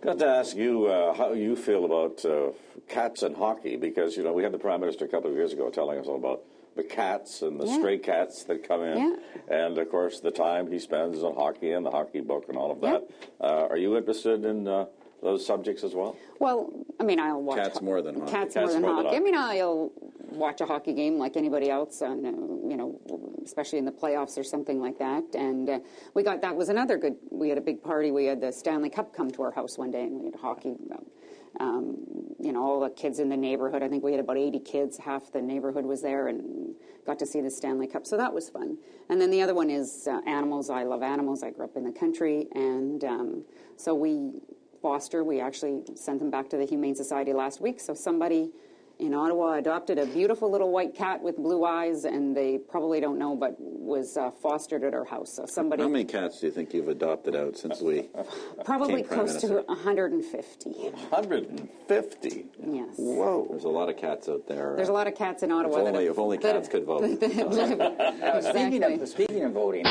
Got to ask you uh, how you feel about uh, cats and hockey because you know we had the prime minister a couple of years ago telling us all about the cats and the Yeah. stray cats that come in, Yeah. and of course the time he spends on hockey and the hockey book and all of Yeah. that. Uh, are you interested in uh, those subjects as well? Well, I mean, I'll watch Cats ho- more than hockey. Cats, Cats more than more than hockey. I mean, I'll watch a hockey game like anybody else, and uh, you know, especially in the playoffs or something like that. And uh, we got that was another good. We had a big party. We had the Stanley Cup come to our house one day, and we had hockey. Um, you know, all the kids in the neighborhood. I think we had about 80 kids. Half the neighborhood was there, and got to see the Stanley Cup. So that was fun. And then the other one is uh, animals. I love animals. I grew up in the country, and um, so we foster. We actually sent them back to the Humane Society last week. So somebody in Ottawa adopted a beautiful little white cat with blue eyes, and they probably don't know, but was uh, fostered at our house. So somebody How many cats do you think you've adopted out since we? probably became Prime close to 150. 150. Yes. Whoa. There's a lot of cats out there. There's a lot of cats in Ottawa. If that only- have- if only that cats have- could vote. that live- Speaking of speaking of voting,